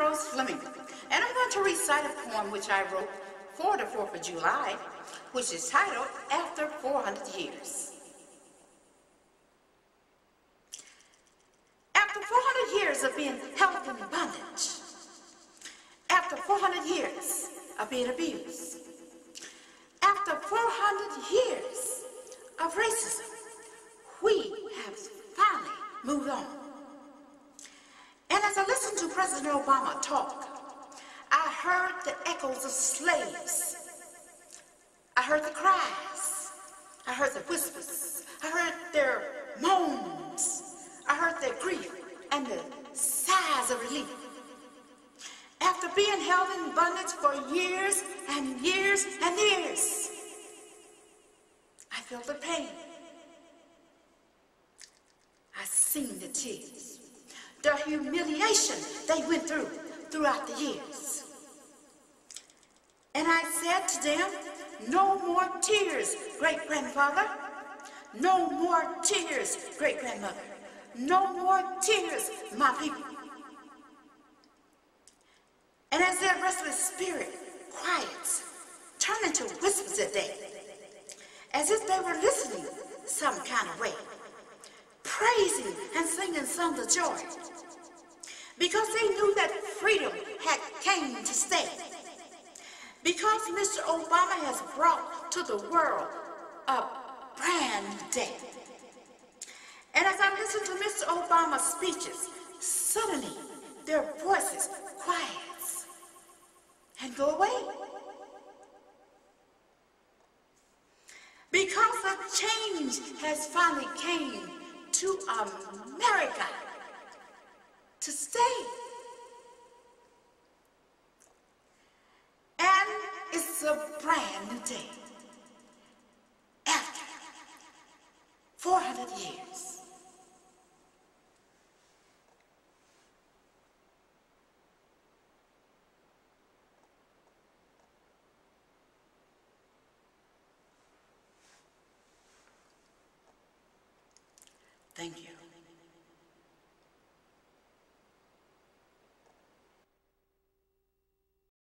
Rose Flemming, and I'm going to recite a poem which I wrote for the 4th of July, which is titled After 400 Years. After 400 years of being held in bondage, after 400 years of being abused, after 400 years of racism, we have finally moved on. President Obama talk, I heard the echoes of slaves. I heard the cries. I heard the whispers. I heard their moans. I heard their grief and the sighs of relief. After being held in bondage for years and years and years, I felt the pain. I seen the tears, humiliation they went through throughout the years. And I said to them, no more tears, great-grandfather. No more tears, great-grandmother. No more tears, my people. And as their restless spirit quiets, turned into whispers at day, as if they were listening some kind of way, praising and singing songs of joy, because they knew that freedom had came to stay. Because Mr. Obama has brought to the world a brand day. And as I listen to Mr. Obama's speeches, suddenly their voices quiet and go away. Because a change has finally came to America to stay. And it's a brand new day after 400 years. Thank you.